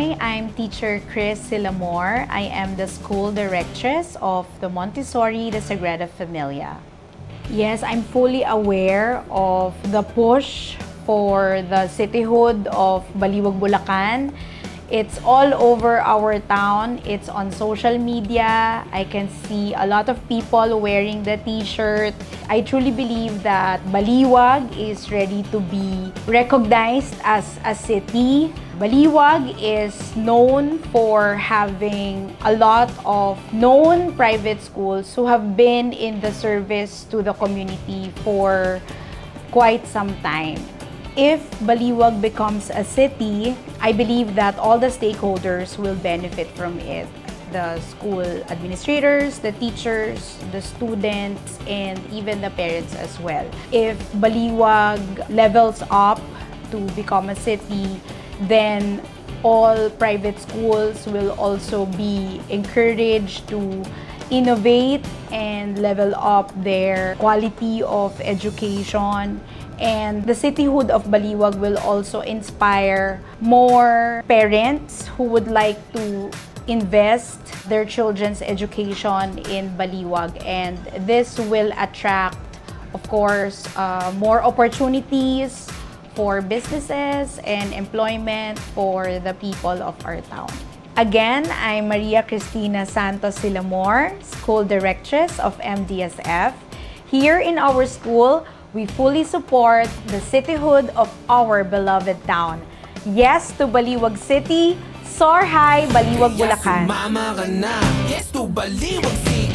Hi, I'm teacher Chris Silamor. I am the school directress of the Montessori the Sagrada Familia. Yes, I'm fully aware of the push for the cityhood of Baliwag, Bulacan. It's all over our town. It's on social media. I can see a lot of people wearing the t-shirt. I truly believe that Baliwag is ready to be recognized as a city. Baliwag is known for having a lot of known private schools who have been in the service to the community for quite some time if Baliwag becomes a city, I believe that all the stakeholders will benefit from it. The school administrators, the teachers, the students, and even the parents as well. If Baliwag levels up to become a city, then all private schools will also be encouraged to innovate and level up their quality of education. And the cityhood of Baliwag will also inspire more parents who would like to invest their children's education in Baliwag. And this will attract of course uh, more opportunities for businesses and employment for the people of our town. Again, I'm Maria Cristina Santos Silamor, School Directress of MDSF. Here in our school, we fully support the cityhood of our beloved town. Yes to Baliwag City, Soar High, Baliwag, Bulacan. Yes, to Baliwag City.